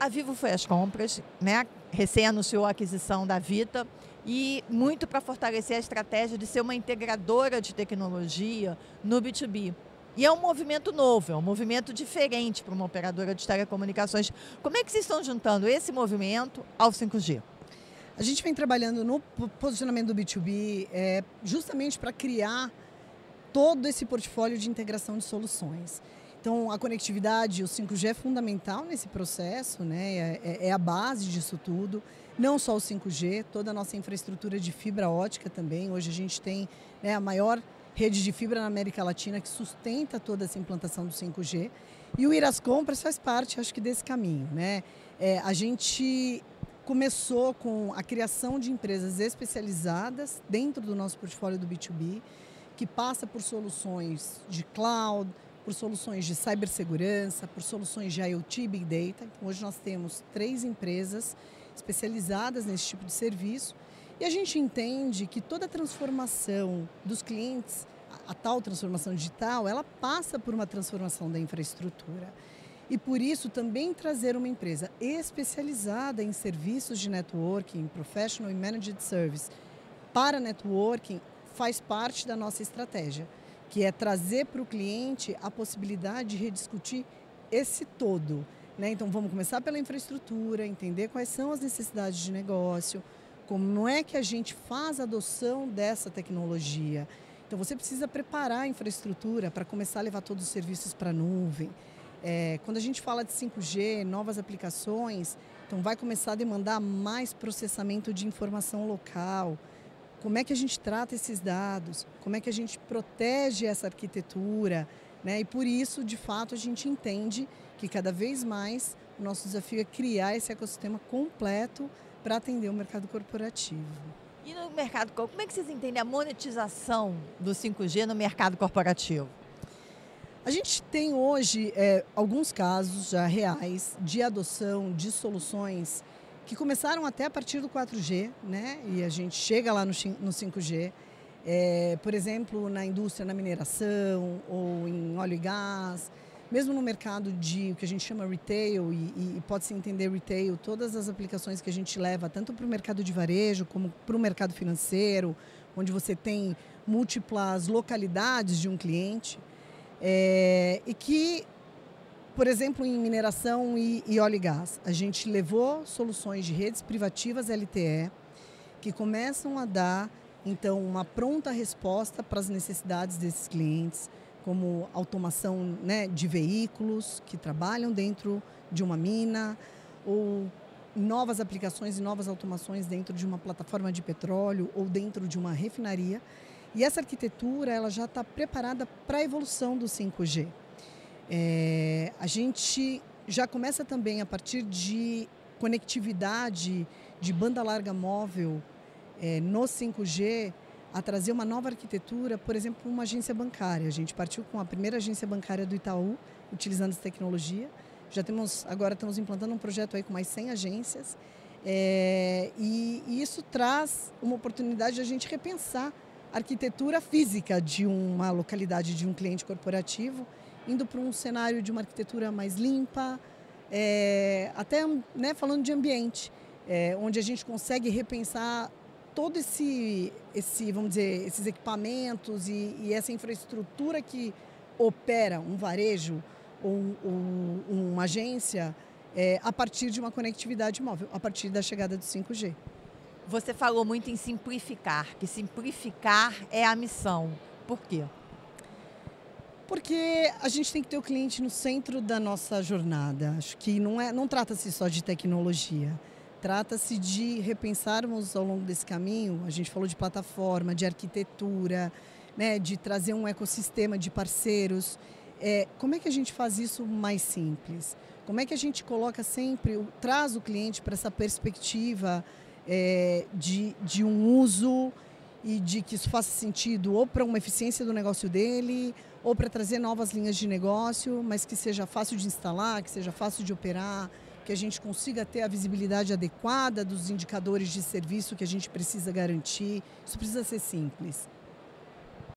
A Vivo foi às compras, né? recém anunciou a aquisição da Vita e muito para fortalecer a estratégia de ser uma integradora de tecnologia no B2B. E é um movimento novo, é um movimento diferente para uma operadora de telecomunicações. Como é que vocês estão juntando esse movimento ao 5G? A gente vem trabalhando no posicionamento do B2B é, justamente para criar todo esse portfólio de integração de soluções. Então, a conectividade, o 5G é fundamental nesse processo, né? É, é, é, a base disso tudo. Não só o 5G, toda a nossa infraestrutura de fibra ótica também. Hoje a gente tem né, a maior rede de fibra na América Latina que sustenta toda essa implantação do 5G. E o Ir às Compras faz parte, acho que, desse caminho. Né? É, a gente começou com a criação de empresas especializadas dentro do nosso portfólio do B2B, que passa por soluções de cloud, por soluções de cibersegurança, por soluções de IoT Big Data. Então, hoje nós temos três empresas especializadas nesse tipo de serviço e a gente entende que toda a transformação dos clientes, a, a tal transformação digital, ela passa por uma transformação da infraestrutura. E por isso também trazer uma empresa especializada em serviços de networking, professional e managed service para networking faz parte da nossa estratégia que é trazer para o cliente a possibilidade de rediscutir esse todo. Né? Então vamos começar pela infraestrutura, entender quais são as necessidades de negócio, como é que a gente faz a adoção dessa tecnologia. Então você precisa preparar a infraestrutura para começar a levar todos os serviços para a nuvem. É, quando a gente fala de 5G, novas aplicações, então vai começar a demandar mais processamento de informação local como é que a gente trata esses dados, como é que a gente protege essa arquitetura, né? E por isso, de fato, a gente entende que cada vez mais o nosso desafio é criar esse ecossistema completo para atender o mercado corporativo. E no mercado, como é que vocês entendem a monetização do 5G no mercado corporativo? A gente tem hoje é, alguns casos já reais de adoção de soluções que começaram até a partir do 4G, né? E a gente chega lá no, no 5G. É, por exemplo, na indústria, na mineração ou em óleo e gás, mesmo no mercado de o que a gente chama retail, e, e pode-se entender retail, todas as aplicações que a gente leva, tanto para o mercado de varejo como para o mercado financeiro, onde você tem múltiplas localidades de um cliente, é, e que por exemplo, em mineração e, e óleo e gás, a gente levou soluções de redes privativas LTE que começam a dar então uma pronta resposta para as necessidades desses clientes, como automação né, de veículos que trabalham dentro de uma mina ou novas aplicações e novas automações dentro de uma plataforma de petróleo ou dentro de uma refinaria. E essa arquitetura ela já está preparada para a evolução do 5G. É, a gente já começa também a partir de conectividade de banda larga móvel é, no 5G a trazer uma nova arquitetura, por exemplo, uma agência bancária. A gente partiu com a primeira agência bancária do Itaú, utilizando essa tecnologia. Já temos, agora estamos implantando um projeto aí com mais 100 agências. É, e, e isso traz uma oportunidade de a gente repensar a arquitetura física de uma localidade, de um cliente corporativo, indo para um cenário de uma arquitetura mais limpa, é, até né, falando de ambiente, é, onde a gente consegue repensar todo esse, esse vamos dizer, esses equipamentos e, e essa infraestrutura que opera um varejo ou, ou uma agência é, a partir de uma conectividade móvel, a partir da chegada do 5G. Você falou muito em simplificar, que simplificar é a missão. Por quê? Porque a gente tem que ter o cliente no centro da nossa jornada. Acho que não, é, não trata-se só de tecnologia. Trata-se de repensarmos ao longo desse caminho. A gente falou de plataforma, de arquitetura, né, de trazer um ecossistema de parceiros. É, como é que a gente faz isso mais simples? Como é que a gente coloca sempre, traz o cliente para essa perspectiva é, de, de um uso e de que isso faça sentido ou para uma eficiência do negócio dele ou para trazer novas linhas de negócio, mas que seja fácil de instalar, que seja fácil de operar, que a gente consiga ter a visibilidade adequada dos indicadores de serviço que a gente precisa garantir. Isso precisa ser simples.